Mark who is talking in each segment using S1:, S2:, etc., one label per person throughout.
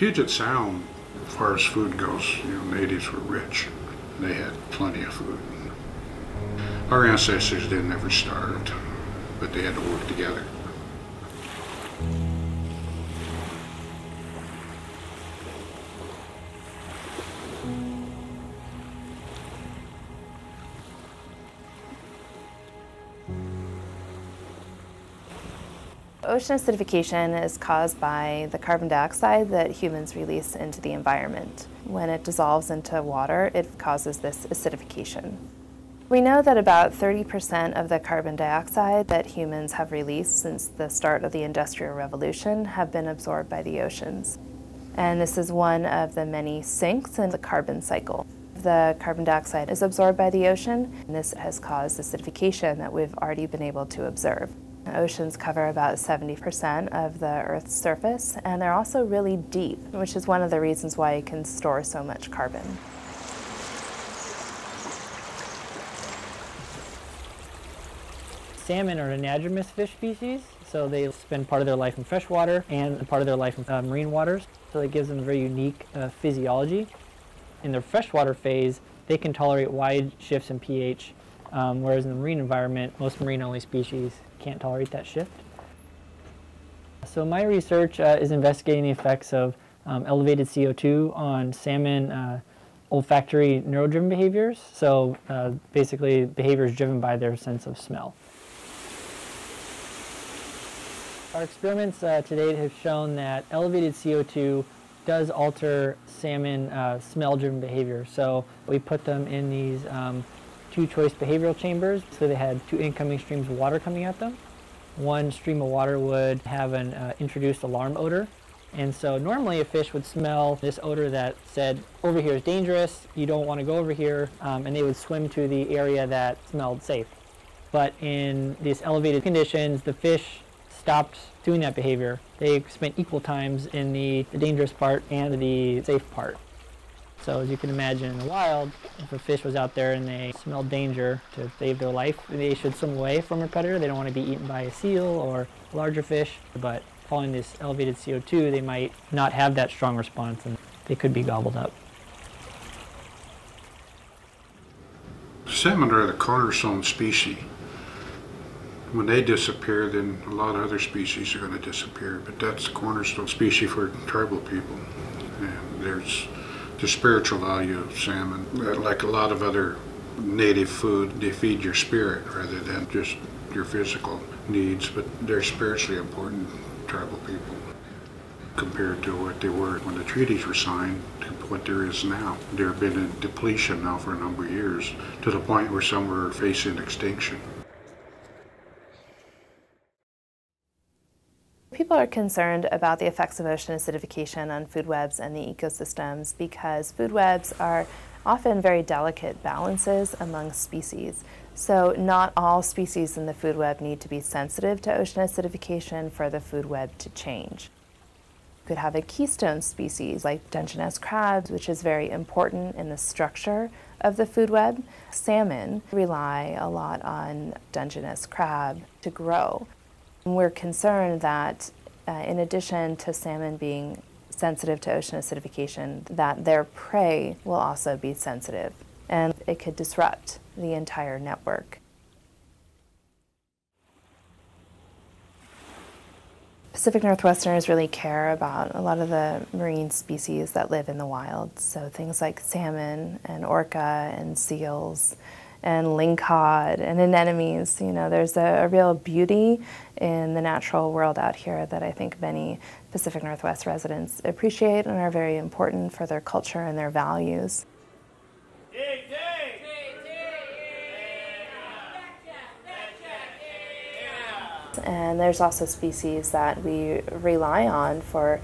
S1: Puget Sound, as far as food goes, you know, natives were rich. They had plenty of food. Our ancestors didn't ever starve, but they had to work together.
S2: Ocean acidification is caused by the carbon dioxide that humans release into the environment. When it dissolves into water, it causes this acidification. We know that about 30% of the carbon dioxide that humans have released since the start of the Industrial Revolution have been absorbed by the oceans. And this is one of the many sinks in the carbon cycle. The carbon dioxide is absorbed by the ocean, and this has caused acidification that we've already been able to observe. Oceans cover about 70% of the Earth's surface, and they're also really deep, which is one of the reasons why it can store so much carbon.
S3: Salmon are an anadromous fish species, so they spend part of their life in freshwater and part of their life in uh, marine waters, so it gives them a very unique uh, physiology. In their freshwater phase, they can tolerate wide shifts in pH, um, whereas in the marine environment, most marine-only species can't tolerate that shift. So my research uh, is investigating the effects of um, elevated CO2 on salmon uh, olfactory neurodriven behaviors, so uh, basically behaviors driven by their sense of smell. Our experiments uh, to date have shown that elevated CO2 does alter salmon uh, smell-driven behavior. So we put them in these um, two choice behavioral chambers. So they had two incoming streams of water coming at them. One stream of water would have an uh, introduced alarm odor. And so normally a fish would smell this odor that said, over here is dangerous, you don't want to go over here, um, and they would swim to the area that smelled safe. But in these elevated conditions, the fish stopped doing that behavior. They spent equal times in the, the dangerous part and the safe part. So as you can imagine in the wild, if a fish was out there and they smelled danger to save their life, they should swim away from a predator. They don't want to be eaten by a seal or larger fish. But following this elevated CO2, they might not have that strong response and they could be gobbled up.
S1: Salmon are the cornerstone species. When they disappear, then a lot of other species are going to disappear. But that's the cornerstone species for tribal people. And there's the spiritual value of salmon. Like a lot of other native food, they feed your spirit rather than just your physical needs, but they're spiritually important tribal people compared to what they were when the treaties were signed to what there is now. There have been a depletion now for a number of years to the point where some are facing extinction.
S2: People are concerned about the effects of ocean acidification on food webs and the ecosystems because food webs are often very delicate balances among species. So not all species in the food web need to be sensitive to ocean acidification for the food web to change. You could have a keystone species like Dungeness crabs, which is very important in the structure of the food web. Salmon rely a lot on Dungeness crab to grow. We're concerned that uh, in addition to salmon being sensitive to ocean acidification, that their prey will also be sensitive and it could disrupt the entire network. Pacific Northwesterners really care about a lot of the marine species that live in the wild. So things like salmon and orca and seals and lingcod and anemones. You know, there's a, a, real beauty in the natural world out here that I think many Pacific Northwest residents appreciate and are very important for their culture and their values. And there's also species that we rely on for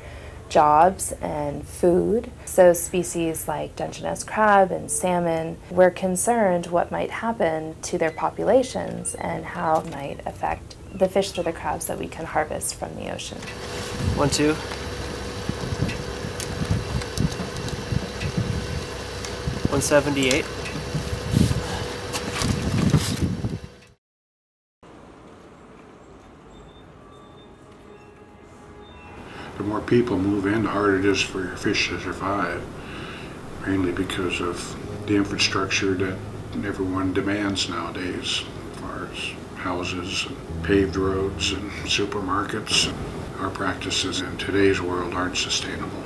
S2: jobs and food. So species like Dungeness crab and salmon, we're concerned what might happen to their populations and how it might affect the fish or the crabs that we can harvest from the ocean.
S4: One, two. One seventy-eight.
S1: The more people move in, the harder it is for your fish to survive, mainly because of the infrastructure that everyone demands nowadays, as far as houses, and paved roads, and supermarkets. Our practices in today's world aren't sustainable.